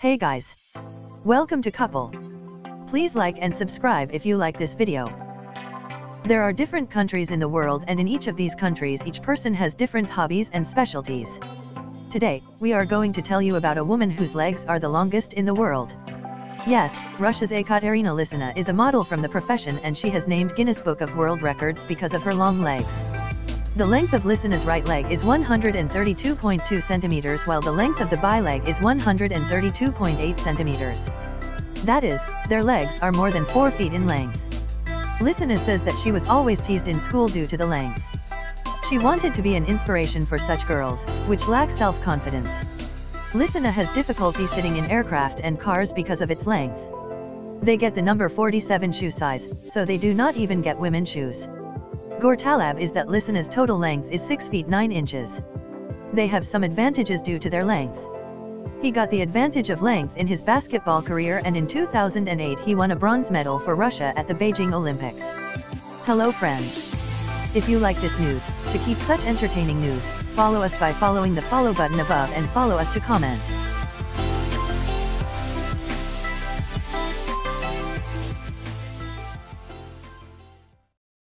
Hey guys. Welcome to Cupple. Please like and subscribe if you like this video. There are different countries in the world and in each of these countries each person has different hobbies and specialties. Today, we are going to tell you about a woman whose legs are the longest in the world. Yes, Russia's Ekaterina Lysina is a model from the profession and she has named Guinness Book of World Records because of her long legs. The length of Lysina's right leg is 132.2 centimeters while the length of the by leg is 132.8 centimeters. That is, their legs are more than 4 feet in length. Lysina says that she was always teased in school due to the length. She wanted to be an inspiration for such girls, which lack self-confidence. Lysina has difficulty sitting in aircraft and cars because of its length. They get the number 47 shoe size, so they do not even get women shoes. Gortalab is that Lysina's total length is 6 feet 9 inches. They have some advantages due to their length. He got the advantage of length in his basketball career and in 2008 he won a bronze medal for Russia at the Beijing Olympics. Hello friends. If you like this news, to keep such entertaining news, follow us by following the follow button above and follow us to comment.